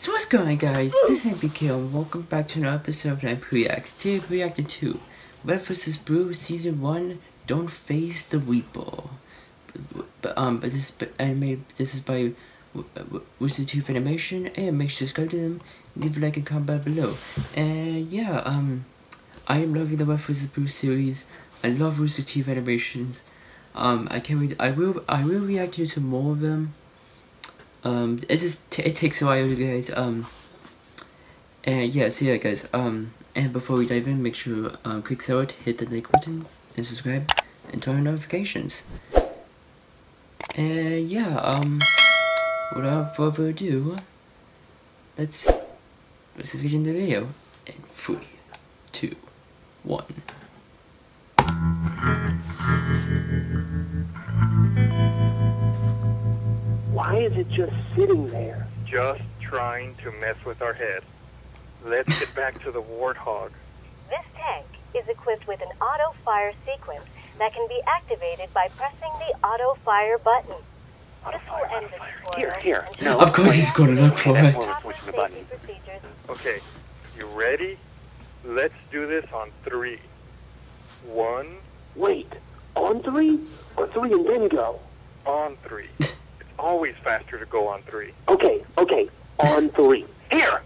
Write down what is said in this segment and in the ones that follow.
So what's going on guys, this is MPK and welcome back to another episode of Night Reacts. Today we reacted to Red vs. Blue Season 1, Don't Fear the Reaper. But, um, but this is anime, this is by Rooster Teeth Animation, and make sure to subscribe to them, leave a like and comment below. And yeah, um, I am loving the Red vs. Blue series, I love Rooster Teeth animations. Um, I can't wait, I will, I will react to more of them um, it just it takes a while, guys. Um, and yeah, so yeah, guys. Um, and before we dive in, make sure um, quick sort, hit the like button and subscribe and turn on notifications. And yeah, um, without further ado, let's let's just get into the video. In three, two, one. Why is it just sitting there? Just trying to mess with our head. Let's get back to the Warthog. This tank is equipped with an auto fire sequence that can be activated by pressing the auto fire button. Auto This fire, will end auto the fire. tutorial Here, here. No. Of course he's gonna look for it. one. proper pushing the button. Okay, you ready? Let's do this on three. One, Wait. On three? Or three and then go? on three. It's always faster to go on three. Okay, okay. On three. Here!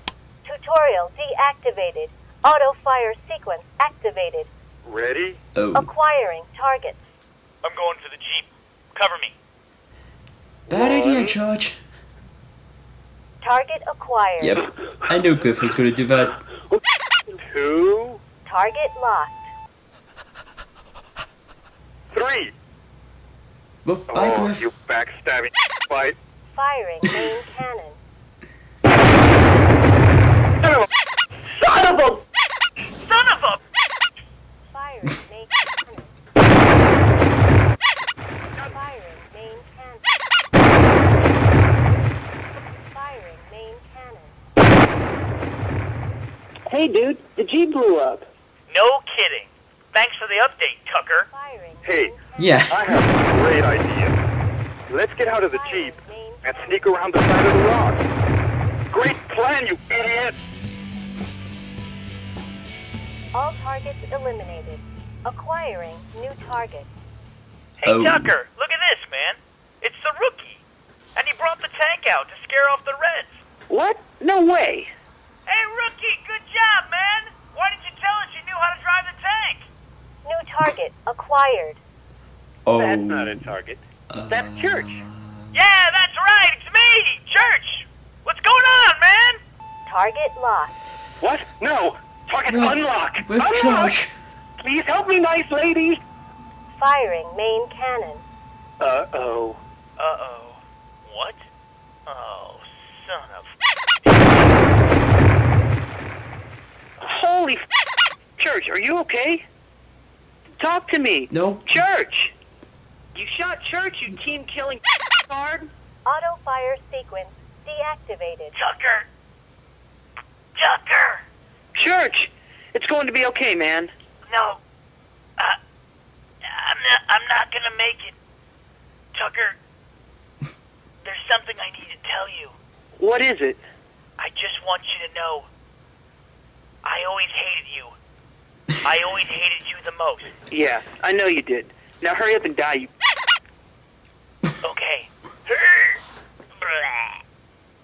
Tutorial deactivated. Auto fire sequence activated. Ready? Oh, Acquiring targets. I'm going for the Jeep. Cover me. bad idea, George. Target acquired. Yep, I knew Griffin's gonna do that. Two, Target locked. three. Well, bye, oh, Griff. you backstabbing fight. Firing main cannon. Son of a... Son of a... Son of a... Firing main cannon. Firing main cannon. Firing main cannon. Hey, dude. The Jeep blew up. No kidding. Thanks for the update, Tucker. Firing Hey. Yeah. I have a great idea. Let's get out of the Jeep and sneak around the side of the rock. Great plan, you idiot! All targets eliminated. Acquiring new target. Hey, Oh. Tucker, look at this, man. It's the rookie. And he brought the tank out to scare off the Reds. What? No way. Hey, rookie, good job, man. Why didn't you tell us you knew how to drive the tank? New target acquired. Oh. That's not a target. That's Church. Yeah, that's right. It's me, Church. What's going on, man? Target locked. What? No! Target No, unlock! With unlock! George. Please help me, nice lady! Firing main cannon. Uh-oh. Uh-oh. What? Oh, son of... Holy f- Church, are you okay? Talk to me. No. Church! You shot Church, you team-killing card? Auto fire sequence deactivated. Tucker. Tucker. Church! It's going to be okay, man. No. Uh, I'm not, I'm not gonna make it. Tucker, there's something I need to tell you. What is it? I just want you to know. I always hated you. I always hated you the most. Yeah, I know you did. Now hurry up and die, you... Okay.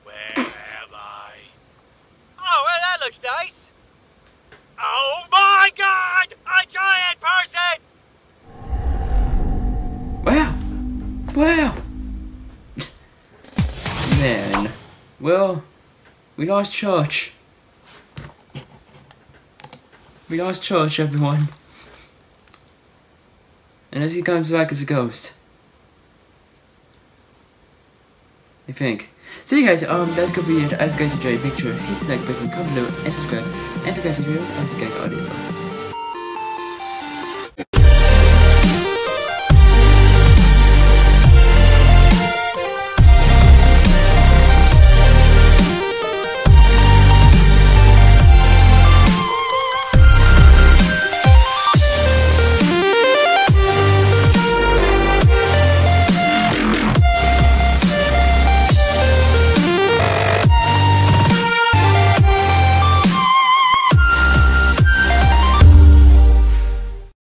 Where am I? Oh, well, that looks nice. Oh my god! A giant person! Wow. Wow. Man. Well, we lost Church. We lost Church, everyone. And as he comes back as a ghost. I think. So you guys, um, that's gonna be it. I hope you guys enjoyed, make sure hit the like button, comment below, and subscribe. And if you guys enjoyed this, I'll see you guys all later.